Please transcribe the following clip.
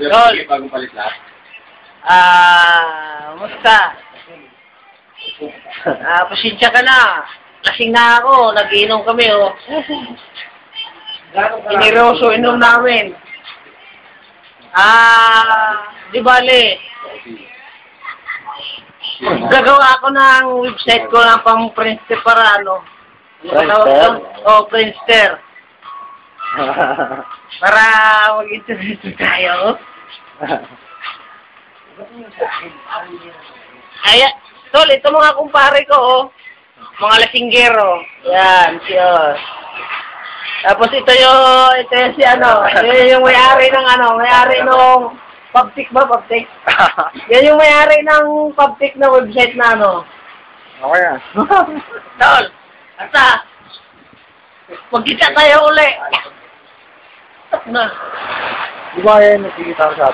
Tol. Sige, bagong palit lahat. Ah, musta? Ah, pasensya ka na. Lasing na ako, nagiinom kami, oh. Iniroso inom namin. Ah, di bale, gagawa ako ng website ko ng pang Prinster para ano. Friendster? Oh, Prinster. Para mag-internet tayo. Ay, tol, ito mga kumpare ko, oh. Mga lasinggero. Yan, si oh. Tapos ito yung, ito yung si ano, yun yung may-ari ng ano, may-ari nung Pubtik ba, Pubtik? Yan yung may-ari ng Pubtik na website na ano. okay ah. Tol, asa, magkita tayo uli. Na. Di ba yan nagkikita sa